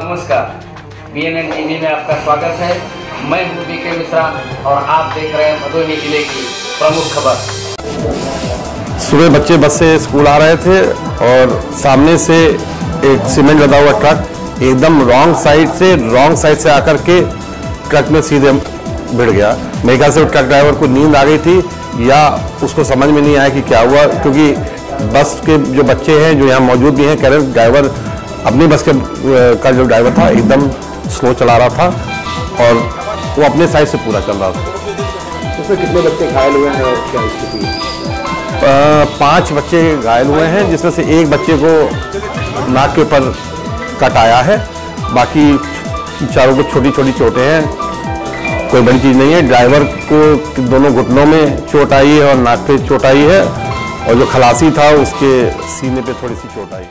नमस्कार। B N TV में आपका स्वागत है। मैं हूँ बी के मिश्रा और आप देख रहे हैं भदोही ज़िले की प्रमुख खबर। सुबह बच्चे बस से स्कूल आ रहे थे और सामने से एक सीमेंट लदा हुआ ट्रक एकदम रॉन्ग साइड से, रॉन्ग साइड से आकर के ट्रक में सीधे भिड़ गया। मेरे ख्याल से ट्रक ड्राइवर को नींद आ गई थी या उसको समझ में नहीं आया कि क्या हुआ, क्योंकि बस के जो बच्चे हैं, जो यहाँ मौजूद भी हैं, कह रहे ड्राइवर अपनी बस के का जो ड्राइवर था एकदम स्लो चला रहा था और वो अपने साइड से पूरा चल रहा था। उसमें कितने बच्चे घायल हुए हैं और क्या स्थिति पाँच बच्चे घायल हुए हैं जिसमें से एक बच्चे को नाक के ऊपर कट आया है। बाकी चारों को छोटी छोटी चोटें हैं कोई बड़ी चीज़ नहीं है। ड्राइवर को दोनों घुटनों में चोट आई है और नाक पे चोट आई है और जो खलासी था उसके सीने पे थोड़ी सी चोट आई।